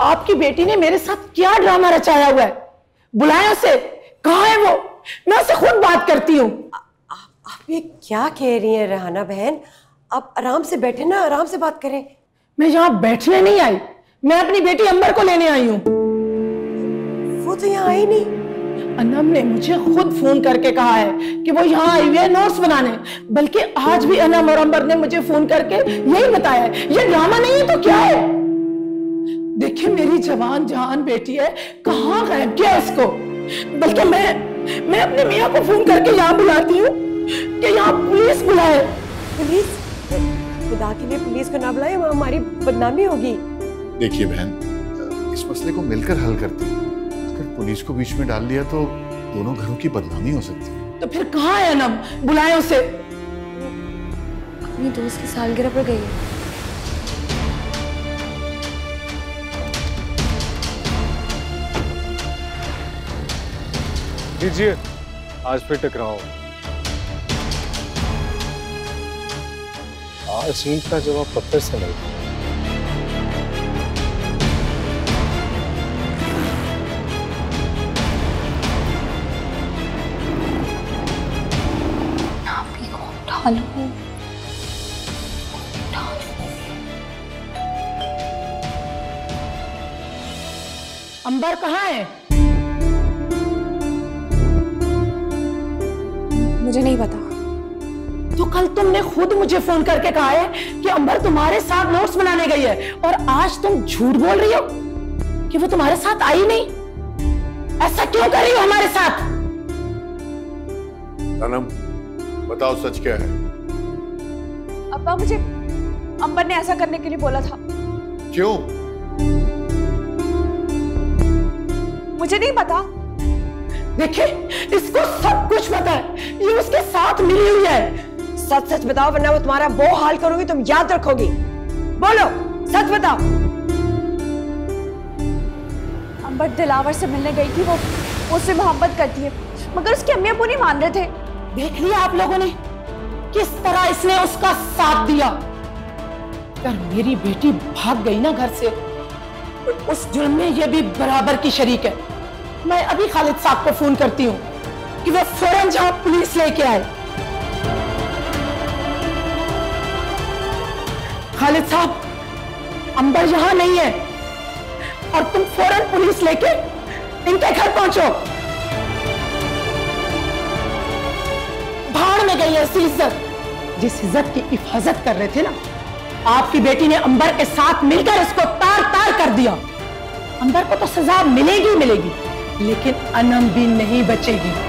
आपकी बेटी ने मेरे साथ क्या ड्रामा रचाया हुआ है? बुलाया उसे कहा है वो? मैं उससे खुद बात करती हूँ। आप ये क्या कह रही हैं रेहाना बहन? आप आराम से बैठे ना आराम से बात करें। मैं यहाँ बैठने नहीं आई। मैं अपनी बेटी अंबर को लेने आई हूँ। वो तो यहाँ आई नहीं। अनम ने मुझे खुद फ़ोन करके कहा है कि वो यहाँ आई हुई है नोट्स बनाने। बल्कि आज भी अनम और अंबर ने मुझे फ़ोन करके यही बताया है। ये ड्रामा नहीं है तो क्या है? देखिए मेरी जवान जहान बेटी है कहाँ गायब किया इसको? बल्कि मैं मैं अपने मियाँ को फ़ोन करके यहाँ बुलाती हूँ कि यहाँ पुलिस बुलाए। पुलिस? खुदा के लिए पुलिस को ना बुलाए वहाँ हमारी बदनामी होगी। देखिए बहन इस मसले को मिलकर हल करते हैं। अगर पुलिस को बीच में डाल लिया तो दोनों घरों की बदनामी हो सकती है। तो फिर कहाँ है अनम बुलाए उसे। अपनी दोस्त की सालगिरह पर गई है। लीजिए आज फिर टकराओ। आज का जवाब पत्थर से नहीं अंबर कहाँ है? मुझे नहीं पता। तो कल तुमने खुद मुझे फ़ोन करके कहा है कि अंबर तुम्हारे साथ नोट्स बनाने गई है और आज तुम झूठ बोल रही हो कि वो तुम्हारे साथ आई नहीं? ऐसा क्यों कर रही हो हमारे साथ? अनम बताओ सच क्या है? अब्बा मुझे अंबर ने ऐसा करने के लिए बोला था। क्यों? मुझे नहीं पता देखिए इसको सब कुछ पता है। ये उसके साथ मिली हुई है। सच सच बताओ वरना वो तुम्हारा वो हाल करूँगी तुम याद रखोगी। बोलो सच बताओ। अंबर दिलावर से मिलने गई थी वो। उससे मोहब्बत करती है। मगर उसकी अम्मी अबू नहीं मान रहे थे। देख लिया आप लोगों ने किस तरह इसने उसका साथ दिया। अगर मेरी बेटी भाग गई ना घर से। उस जुर्म में ये भी बराबर की शरीक है। मैं अभी खालिद साहब को फ़ोन करती हूँ कि वो फ़ौरन जहाँ पुलिस लेके आए। खालिद साहब, अंबर यहाँ नहीं है और तुम फ़ौरन पुलिस लेके इनके घर पहुंचो। भाड़ में गई ऐसी इज़्ज़त। जिस इज़्ज़त की हिफाजत कर रहे थे ना, आपकी बेटी ने अंबर के साथ मिलकर इसको तार तार कर दिया। अंबर को तो सजा मिलेगी मिलेगी। लेकिन अनम भी नहीं बचेगी।